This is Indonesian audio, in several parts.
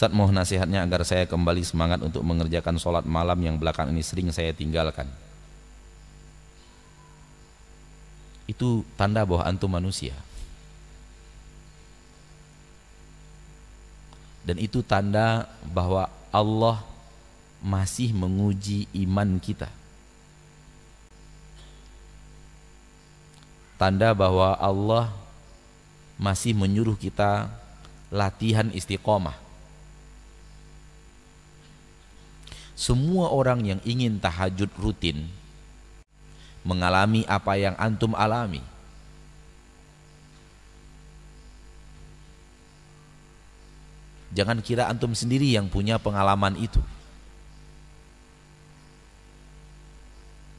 Ustadz mohon nasihatnya agar saya kembali semangat untuk mengerjakan sholat malam yang belakang ini sering saya tinggalkan. Itu tanda bahwa antum manusia. Dan itu tanda bahwa Allah masih menguji iman kita. Tanda bahwa Allah masih menyuruh kita latihan istiqomah semua orang yang ingin tahajud rutin mengalami apa yang antum alami. Jangan kira antum sendiri yang punya pengalaman itu.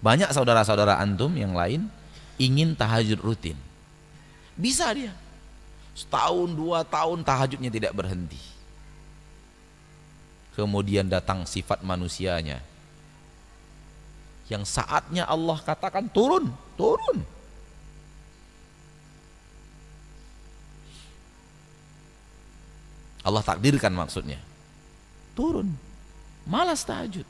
Banyak saudara-saudara antum yang lain ingin tahajud rutin. Bisa dia. Setahun, dua tahun tahajudnya tidak berhenti kemudian datang sifat manusianya yang saatnya Allah katakan turun, turun. Allah takdirkan maksudnya. Turun. Malas tahajud.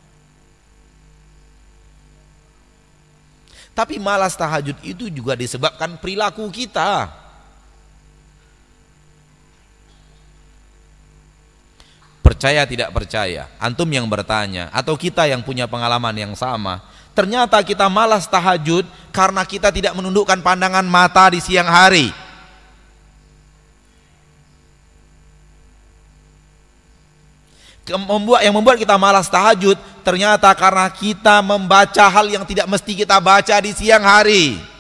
Tapi malas tahajud itu juga disebabkan perilaku kita. Percaya tidak percaya, antum yang bertanya atau kita yang punya pengalaman yang sama. Ternyata kita malas tahajud karena kita tidak menundukkan pandangan mata di siang hari. Membuat yang membuat kita malas tahajud ternyata karena kita membaca hal yang tidak mesti kita baca di siang hari.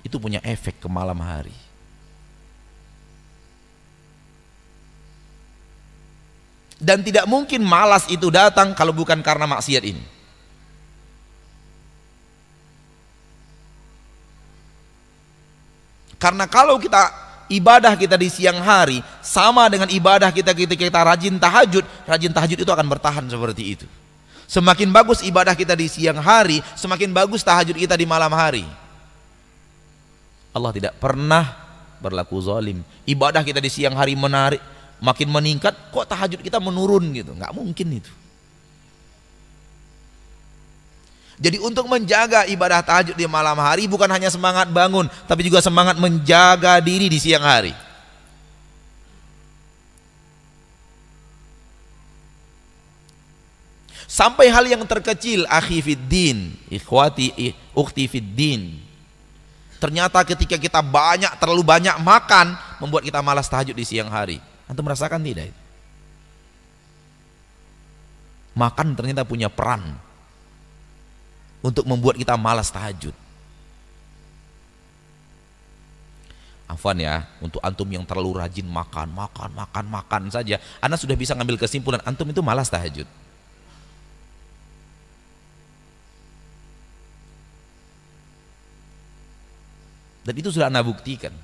Itu punya efek ke malam hari. Dan tidak mungkin malas itu datang kalau bukan karena maksiat ini. Karena kalau kita ibadah kita di siang hari sama dengan ibadah kita ketika kita rajin tahajud, rajin tahajud itu akan bertahan seperti itu. Semakin bagus ibadah kita di siang hari, semakin bagus tahajud kita di malam hari. Allah tidak pernah berlaku zalim. Ibadah kita di siang hari menarik, makin meningkat, kok tahajud kita menurun gitu? Nggak mungkin itu. Jadi untuk menjaga ibadah tahajud di malam hari bukan hanya semangat bangun, tapi juga semangat menjaga diri di siang hari. Sampai hal yang terkecil, akhi fiddin, ikhwati, ukhti fiddin, Ternyata ketika kita banyak terlalu banyak makan membuat kita malas tahajud di siang hari. Antum merasakan tidak? Makan ternyata punya peran untuk membuat kita malas tahajud. Afwan ya, untuk antum yang terlalu rajin makan, makan, makan, makan saja, Anda sudah bisa ngambil kesimpulan antum itu malas tahajud. Dan itu sudah anda buktikan.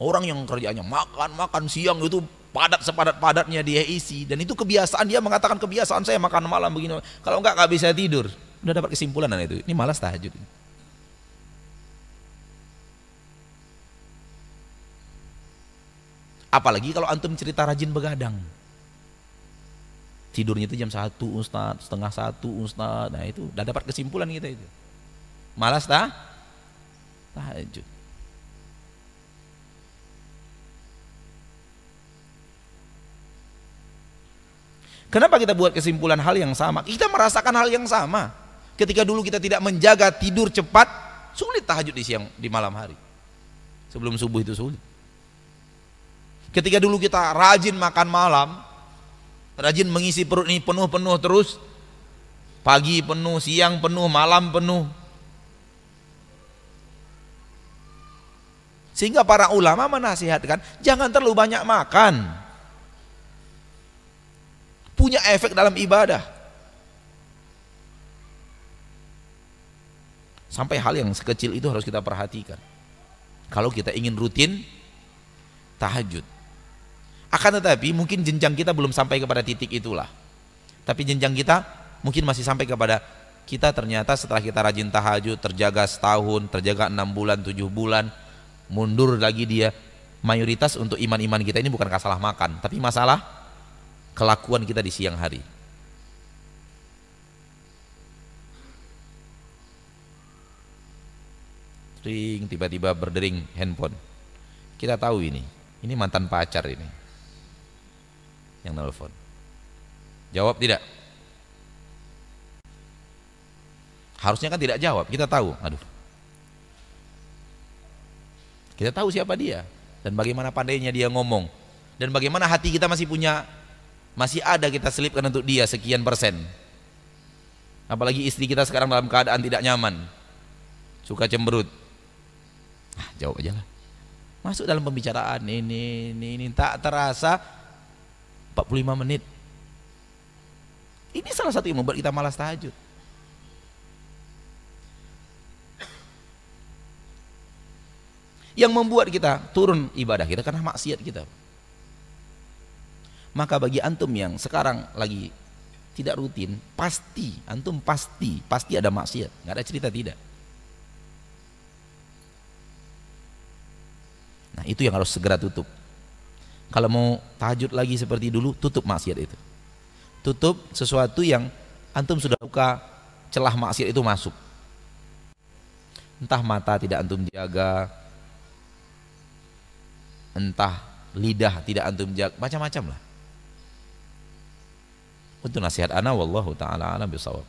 Orang yang kerjanya makan, makan siang itu padat sepadat-padatnya dia isi. Dan itu kebiasaan, dia mengatakan kebiasaan saya makan malam begini. Kalau enggak, enggak bisa tidur. Udah dapat kesimpulan itu. Ini malas tahajud. Apalagi kalau antum cerita rajin begadang. Tidurnya itu jam 1 Ustaz, setengah satu Ustaz. Nah itu udah dapat kesimpulan kita itu. Malas tak? Tahajud. Kenapa kita buat kesimpulan hal yang sama? Kita merasakan hal yang sama. Ketika dulu kita tidak menjaga tidur cepat, sulit tahajud di siang di malam hari. Sebelum subuh itu sulit. Ketika dulu kita rajin makan malam, rajin mengisi perut ini penuh-penuh terus, pagi penuh, siang penuh, malam penuh, Sehingga para ulama menasihatkan jangan terlalu banyak makan. Punya efek dalam ibadah. Sampai hal yang sekecil itu harus kita perhatikan. Kalau kita ingin rutin tahajud. Akan tetapi mungkin jenjang kita belum sampai kepada titik itulah. Tapi jenjang kita mungkin masih sampai kepada kita ternyata setelah kita rajin tahajud terjaga setahun terjaga enam bulan tujuh bulan mundur lagi dia. Mayoritas untuk iman-iman kita ini bukan masalah makan tapi masalah kelakuan kita di siang hari. Ring tiba-tiba berdering handphone. Kita tahu ini. Ini mantan pacar ini yang nelfon jawab tidak? Harusnya kan tidak jawab, kita tahu. Aduh. Kita tahu siapa dia dan bagaimana pandainya dia ngomong dan bagaimana hati kita masih punya masih ada kita selipkan untuk dia sekian persen. Apalagi istri kita sekarang dalam keadaan tidak nyaman. Suka cemberut. Ah, jawab aja lah. Masuk dalam pembicaraan ini ini ini tak terasa 45 menit. Ini salah satu yang membuat kita malas tahajud. Yang membuat kita turun ibadah kita karena maksiat kita. Maka bagi antum yang sekarang lagi tidak rutin, pasti antum pasti pasti ada maksiat, nggak ada cerita tidak. Nah itu yang harus segera tutup. Kalau mau tahajud lagi seperti dulu, tutup maksiat itu. Tutup sesuatu yang antum sudah buka celah maksiat itu masuk. Entah mata tidak antum jaga, entah lidah tidak antum jaga macam-macam lah. Itu nasihat ana wallahu taala alam bisawab